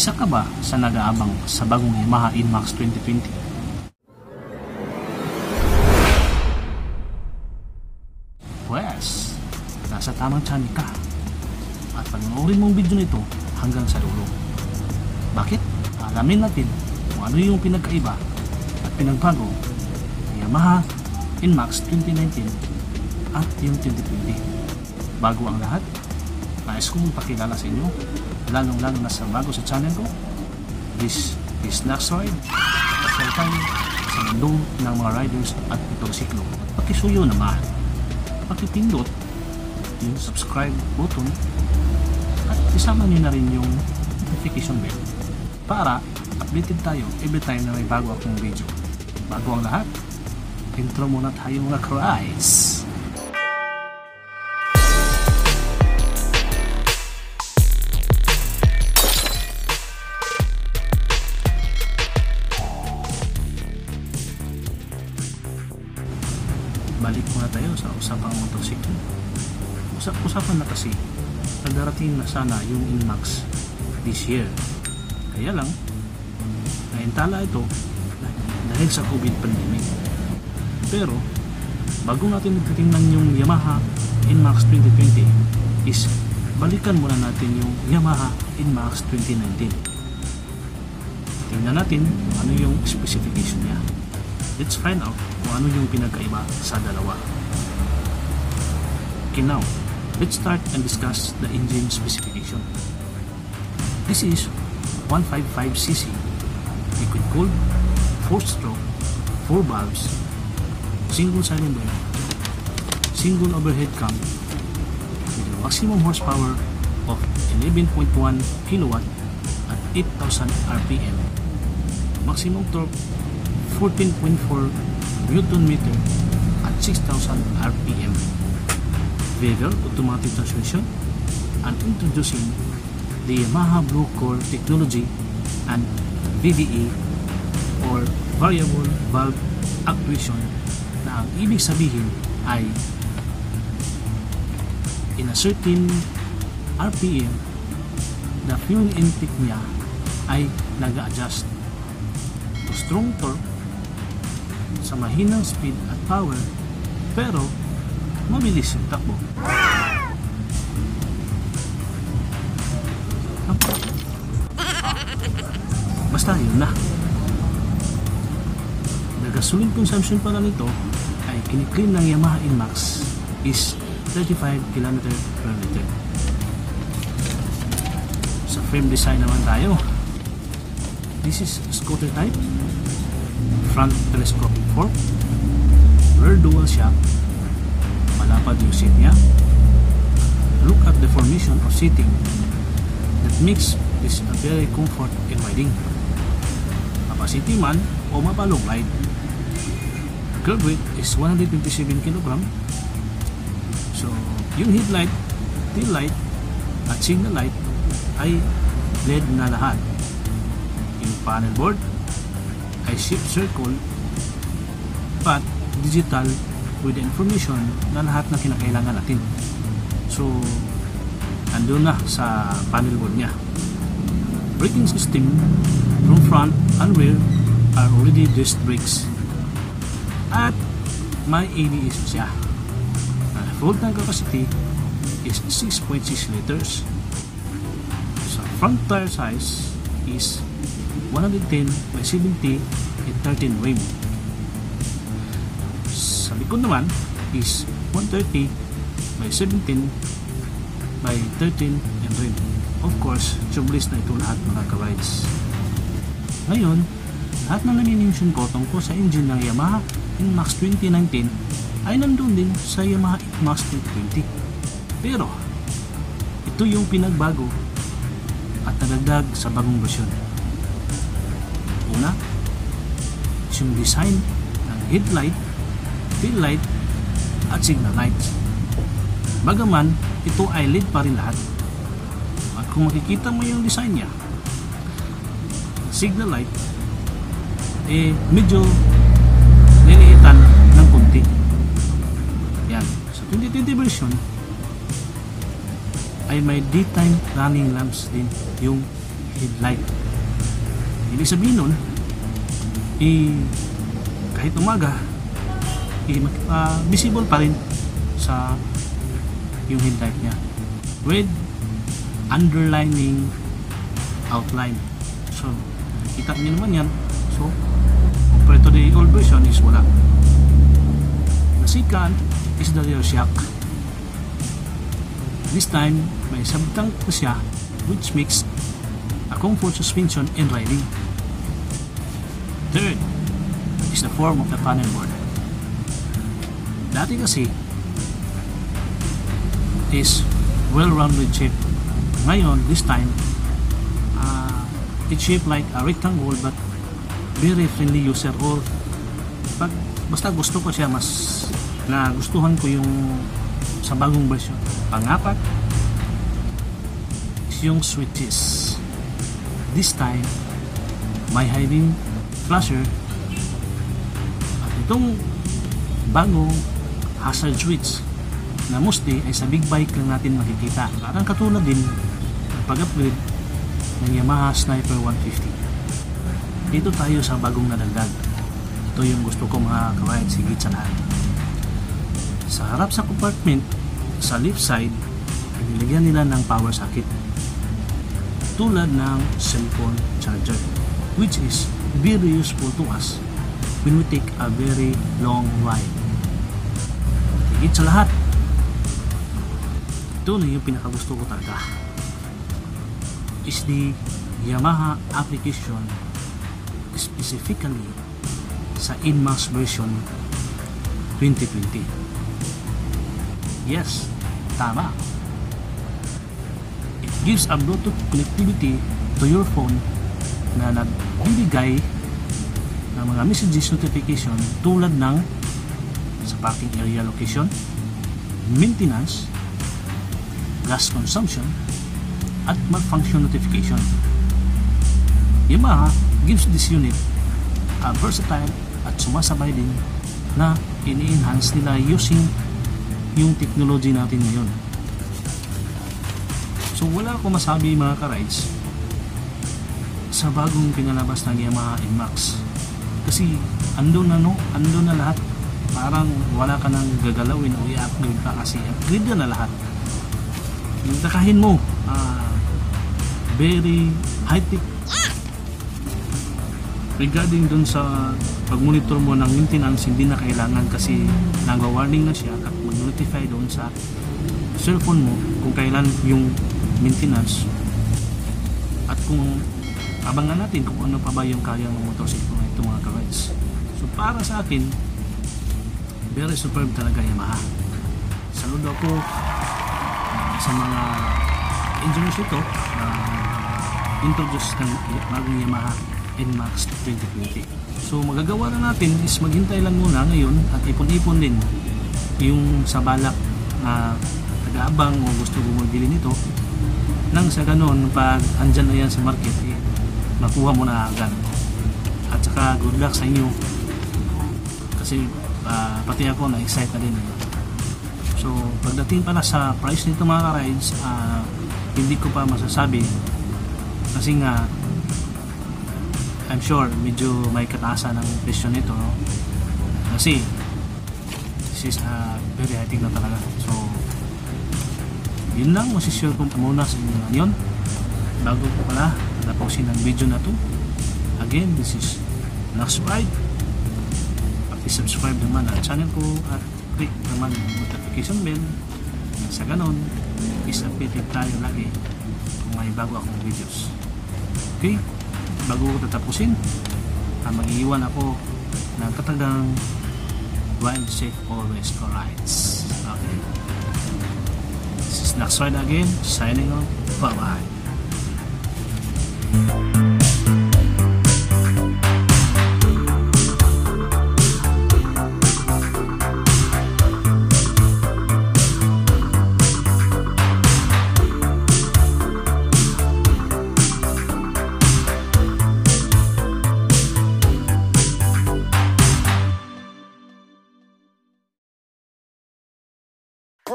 Isa ka ba sa nag-aabang sa bagong Yamaha Inmax 2020? Pwes, nasa tamang channel ka. At panoorin mong video nito hanggang sa dulo. Bakit? Alamin natin kung ano yung pinagkaiba at pinagbago ng Yamaha Inmax 2019 at yung 2020. Bago ang lahat, nais kong pakilala sa inyo, lalong-lalo na sa bago sa channel ko. This is Naxride. Pasal tayo sa mundo ng mga riders at motorsiklo. Pakisuyo naman. Pakipindot yung subscribe button at isama niyo na rin yung notification bell para updated tayo every time na may bago akong video. Bago ang lahat, intro muna tayo mga cries. Tayo sa usapang motorsiklo. Usap-usapan na kasi na darating na sana yung Inmax this year. Kaya lang, naintala ito dahil sa COVID pandemic. Pero, bago natin titingnan yung Yamaha Inmax 2020 is balikan muna natin yung Yamaha Inmax 2019. Tingnan natin ano yung specification niya. Let's find out kung ano yung pinagkaiba sa dalawa. Okay now, let's start and discuss the engine specification. This is 155cc liquid cooled 4 stroke 4 valves single cylinder single overhead cam with a maximum horsepower of 11.1 kilowatt at 8000 rpm maximum torque 14.4 newton meter at 6000 rpm Vehicle automatic transmission and introducing the Yamaha Blue Core technology and VVE or Variable Valve Actuation na ang ibig sabihin ay in a certain RPM the fuel intake niya ay nag-adjust to strong torque sa mahinang speed at power pero mabilis yung takbo. Basta yun na. The gasoline consumption pala nito ay kiniklaim ng Yamaha Inmax is 35 km per liter. Sa frame design naman tayo. This is scooter type. Front telescopic fork. Rear dual shock. Malapad yung seat niya. Look at the formation of seating that makes this a very comfort in riding. Capacity man o mapalong ride. Curb weight is 127 kg. So, yung headlight, tail light, at signal light ay LED na lahat. Yung panel board ay shift circle but digital with the information na lahat na kinakailangan natin. So, andun na sa panel board niya. Braking system from front and rear are already disc brakes. At may ABS siya. Uh, full tank capacity is 6.6 liters. Sa front tire size is 110 by 70 and 13 rim. Sa likod naman is 130 by 17 by 13 and rim. Of course, tubeless na ito lahat mga ka-rides. Ngayon, lahat na nanimension ko tungkol sa engine ng Yamaha Inmax 2019 ay nandun din sa Yamaha Inmax 2020. Pero, ito yung pinagbago at nadagdag sa bagong version. Una, yung design ng headlight, tail light, at signal lights. Bagaman, ito ay LED pa rin lahat. At kung makikita mo yung design niya, signal light, eh medyo niliitan ng konti. Yan. Sa 2020 version, ay may daytime running lamps din yung headlight. Ibig sabihin nun, eh, kahit umaga, eh, uh, visible pa rin sa yung headlight niya with underlining outline. So, kita niyo naman yan. So, compared to the old version is wala. The second is the rear shock. This time, may subtank po siya which makes a comfort suspension and riding. Third is the form of the panel board. Dati kasi is well-rounded shape. Ngayon, this time, uh, it's shaped like a rectangle but very friendly user or pag basta gusto ko siya mas na gustuhan ko yung sa bagong version. Pangapat yung switches. This time, may hiding flasher at itong bagong hazard switch na mostly ay sa big bike lang natin makikita. Parang katulad din ng pag-upgrade ng Yamaha Sniper 150. Dito tayo sa bagong nadagdag. Ito yung gusto ko mga kawahid sigit sa lahat. Sa harap sa compartment, sa left side, nilagyan nila ng power socket. Tulad ng cellphone charger, which is very useful to us when we take a very long ride. Higit sa lahat, ito na yung pinakagusto ko talaga is the Yamaha application specifically sa INMAX version 2020. Yes, tama. Gives a Bluetooth connectivity to your phone na nagbibigay ng mga messages notification tulad ng sa parking area location, maintenance, gas consumption, at malfunction notification. Yamaha gives this unit a versatile at sumasabay din na ini-enhance nila using yung technology natin ngayon. So wala ako masabi mga ka-rides sa bagong pinalabas ng Yamaha NMAX. Kasi andun na no? Andun na lahat. Parang wala ka nang gagalawin o i-upgrade pa kasi upgrade na, na lahat. Yung takahin mo uh, very high tech regarding dun sa pag-monitor mo ng maintenance hindi na kailangan kasi nag-warning na siya at mag-notify doon sa cellphone mo kung kailan yung maintenance. At kung abangan natin kung ano pa ba yung kaya ng motorsiklo na ito mga ka-rides so para sa akin very superb talaga Yamaha. Saludo ako uh, sa mga engineers ito na uh, introduce ng bagong Yamaha NMAX 2020 so magagawa na natin is maghintay lang muna ngayon at ipon-ipon din yung sa balak na taga-abang o gusto bumibili nito nang sa ganon pag andyan na yan sa market eh, makuha mo na agad. At saka good luck sa inyo. Kasi uh, pati ako na excite na din so pagdating pala sa price nito mga rides uh, hindi ko pa masasabi. Kasi nga I'm sure medyo may kataasan ng presyo nito no? kasi this is uh, very high na talaga. So yun lang masishare ko muna sa inyo. Ngayon bago ko pala tapusin ang video na to again this is Nax Ride. Paki-subscribe naman ang channel ko at click naman ang notification bell. Sa ganon is updated tayo lagi kung may bago akong videos. Okay bago ko tatapusin ah, mag-iwan ako ng katagang wild safe always rides okay this is Nax Ride again. Signing off. Bye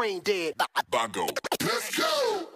brain dead. Bongo. Let's go.